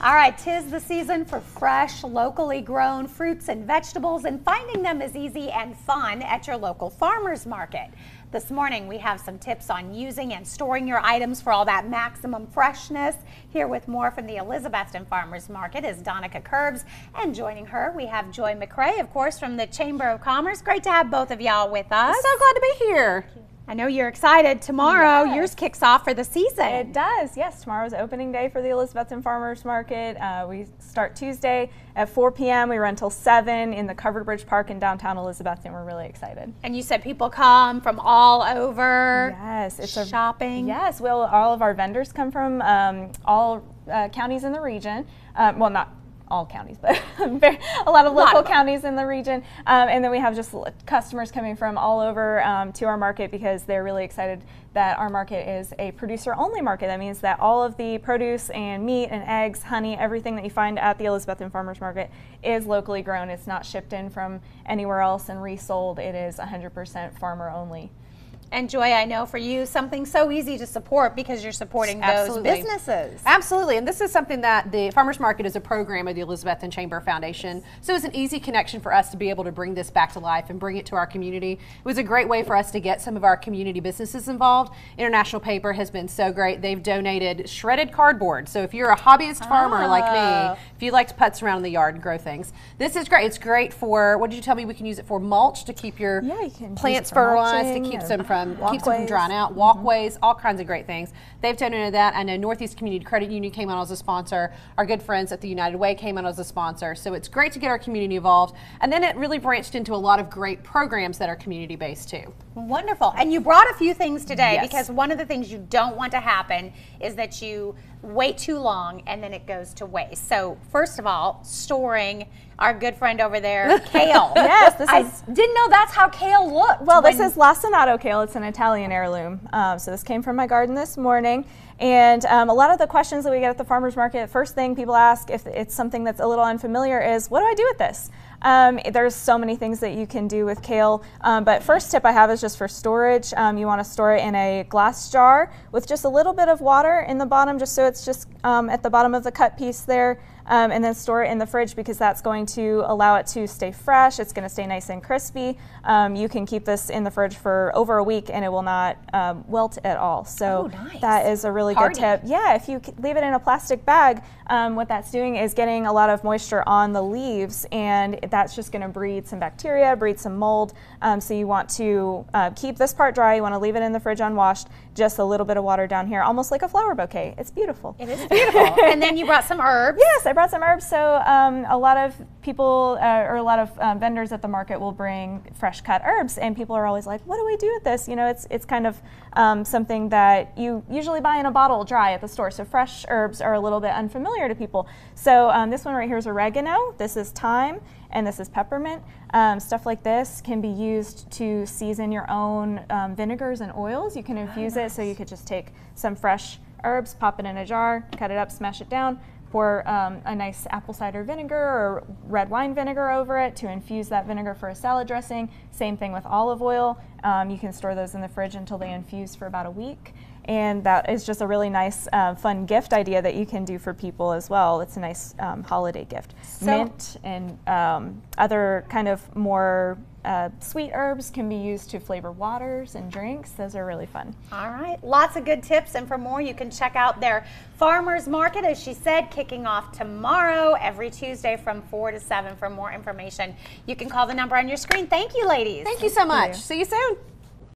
All right, tis the season for fresh, locally grown fruits and vegetables, and finding them is easy and fun at your local farmer's market. This morning, we have some tips on using and storing your items for all that maximum freshness. Here with more from the Elizabethton Farmers Market is Donica Kerbs, and joining her, we have Joy McCray, of course, from the Chamber of Commerce. Great to have both of y'all with us. So glad to be here. I know you're excited. Tomorrow, Yes. yours kicks off for the season. It does, yes. Tomorrow's opening day for the Elizabethton Farmers Market. Uh, we start Tuesday at 4 p.m. We run till 7 in the Covered Bridge Park in downtown Elizabethton. We're really excited. And you said people come from all over. Yes, it's a shopping. Yes, well, all of our vendors come from um, all uh, counties in the region. Um, well, not all counties, but a lot of Lot local of counties in the region. Um, and then we have just customers coming from all over um, to our market because they're really excited that our market is a producer only market. That means that all of the produce and meat and eggs, honey, everything that you find at the Elizabethton Farmers Market is locally grown. It's not shipped in from anywhere else and resold. It is 100% farmer only. And Joy, I know for you, something so easy to support because you're supporting Absolutely. those businesses. Absolutely, and this is something that the Farmers Market is a program of the Elizabethton Chamber Foundation. So it's an easy connection for us to be able to bring this back to life and bring it to our community. It was a great way for us to get some of our community businesses involved. International Paper has been so great. They've donated shredded cardboard. So if you're a hobbyist farmer like Ah. me, if you like to putz around in the yard and grow things, this is great. It's great for what did you tell me we can use it for mulch to keep your Yeah, you can plants fertilized, to keep and from keeps them from drying out, mm-hmm. walkways, all kinds of great things. They've donated that. I know Northeast Community Credit Union came on as a sponsor. Our good friends at the United Way came on as a sponsor. So it's great to get our community involved. And then it really branched into a lot of great programs that are community based too. Wonderful. And you brought a few things today Yes. because one of the things you don't want to happen is that you wait too long and then it goes to waste. So, first of all, storing our good friend over there, kale. Yes, this I is- didn't know that's how kale looked. Well, this is lacinato kale. It's an Italian heirloom. Um, so this came from my garden this morning. And um, a lot of the questions that we get at the farmers market, first thing people ask if it's something that's a little unfamiliar is, what do I do with this? Um, there's so many things that you can do with kale. Um, but first tip I have is just for storage. Um, you want to store it in a glass jar with just a little bit of water in the bottom, just so it's just um, at the bottom of the cut piece there. Um, and then store it in the fridge because that's going to allow it to stay fresh. It's going to stay nice and crispy. Um, you can keep this in the fridge for over a week and it will not um, wilt at all. So Oh, nice. that is a really Hardy. good tip. Yeah, if you leave it in a plastic bag, um, what that's doing is getting a lot of moisture on the leaves, and that's just going to breed some bacteria, breed some mold. Um, so you want to uh, keep this part dry. You want to leave it in the fridge unwashed. Just a little bit of water down here, almost like a flower bouquet. It's beautiful. It is beautiful. and then you brought some herbs. Yes, I brought some herbs. So um, a lot of people uh, or a lot of um, vendors at the market will bring fresh cut herbs, and people are always like, "What do we do with this?" You know, it's it's kind of um, something that you usually buy in a bottle dry at the store. So fresh herbs are a little bit unfamiliar to people. So um, this one right here is oregano. This is thyme. And this is peppermint. Um, stuff like this can be used to season your own um, vinegars and oils. You can infuse it, so you could just take some fresh herbs, pop it in a jar, cut it up, smash it down, pour um, a nice apple cider vinegar or red wine vinegar over it to infuse that vinegar for a salad dressing. Same thing with olive oil. Um, you can store those in the fridge until they infuse for about a week. And that is just a really nice, uh, fun gift idea that you can do for people as well. It's a nice um, holiday gift. So- Mint and um, other kind of more uh, sweet herbs can be used to flavor waters and drinks. Those are really fun. All right, lots of good tips. And for more, you can check out their farmers market, as she said, kicking off tomorrow, every Tuesday from 4 to 7. For more information, you can call the number on your screen. Thank you, ladies. Thank you so much. See you soon.